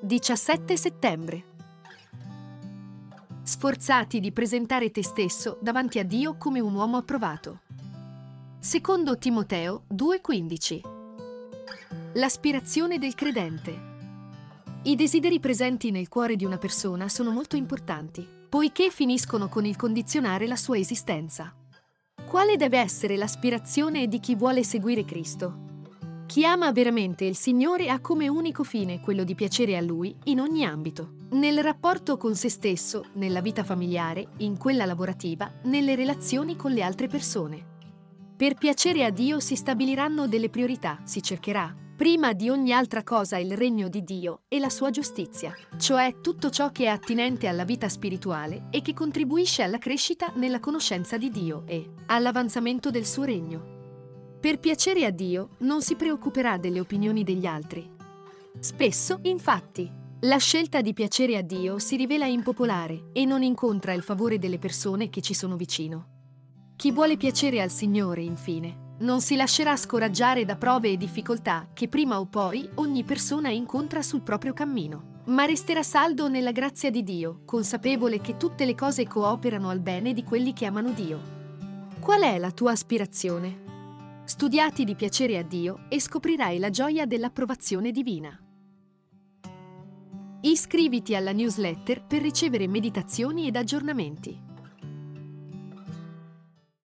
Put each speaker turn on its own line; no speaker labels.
17 settembre. Sforzati di presentare te stesso davanti a Dio come un uomo approvato. Secondo Timoteo 2,15. L'aspirazione del credente. I desideri presenti nel cuore di una persona sono molto importanti, poiché finiscono con il condizionare la sua esistenza. Quale deve essere l'aspirazione di chi vuole seguire Cristo? Chi ama veramente il Signore ha come unico fine quello di piacere a Lui in ogni ambito, nel rapporto con se stesso, nella vita familiare, in quella lavorativa, nelle relazioni con le altre persone. Per piacere a Dio si stabiliranno delle priorità, si cercherà, prima di ogni altra cosa il regno di Dio e la sua giustizia, cioè tutto ciò che è attinente alla vita spirituale e che contribuisce alla crescita nella conoscenza di Dio e all'avanzamento del suo regno. Per piacere a Dio non si preoccuperà delle opinioni degli altri. Spesso, infatti, la scelta di piacere a Dio si rivela impopolare e non incontra il favore delle persone che ci sono vicino. Chi vuole piacere al Signore, infine, non si lascerà scoraggiare da prove e difficoltà che prima o poi ogni persona incontra sul proprio cammino, ma resterà saldo nella grazia di Dio, consapevole che tutte le cose cooperano al bene di quelli che amano Dio. Qual è la tua aspirazione? Studiati di piacere a Dio e scoprirai la gioia dell'approvazione divina. Iscriviti alla newsletter per ricevere meditazioni ed aggiornamenti.